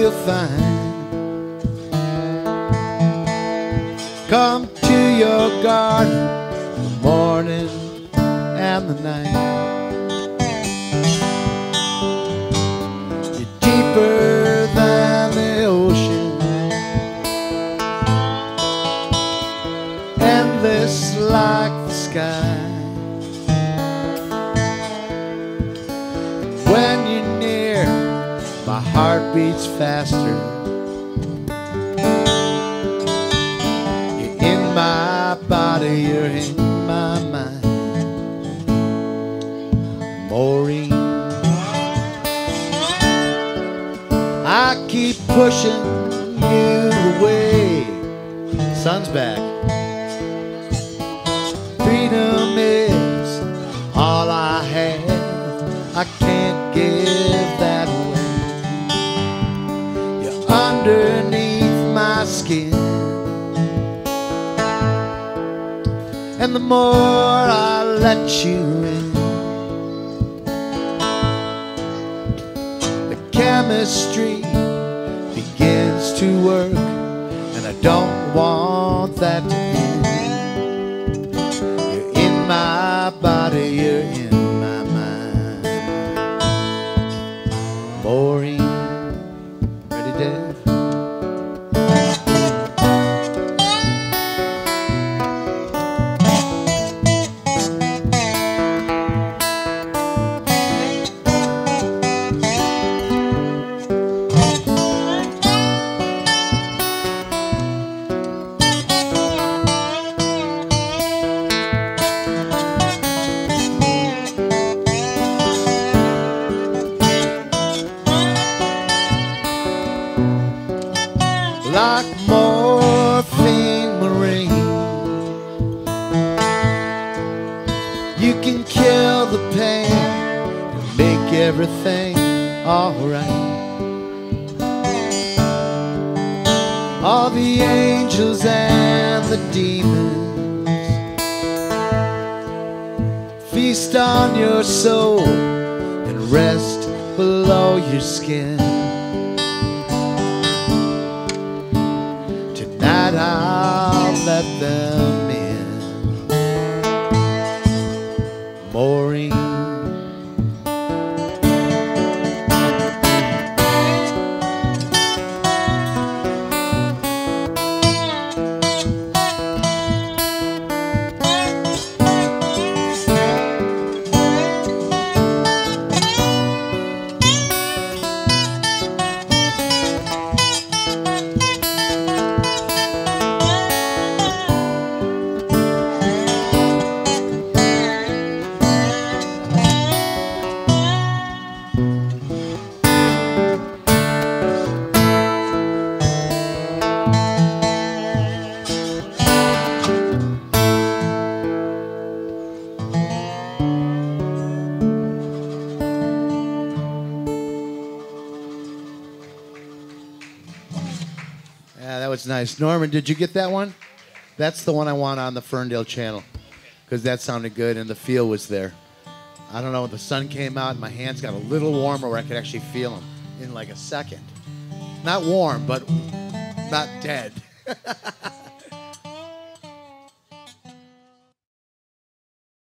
feel fine. Come to your garden the morning and the night. You're deeper than the ocean, endless like the sky. When you're near, my heart beats faster. You're in my body, you're in my mind. Maureen, I keep pushing you away. Sun's back. Freedom is all I have. I can't And the more I let you in, the chemistry begins to work, and I don't want that like morphine Maureen. You can kill the pain and make everything alright. All the angels and the demons feast on your soul and rest below your skin. I'll let them in. Maureen. Yeah, that was nice. Norman, did you get that one? That's the one I want on the Ferndale channel because that sounded good and the feel was there. I don't know, the sun came out and my hands got a little warmer where I could actually feel them in like a second. Not warm, but not dead.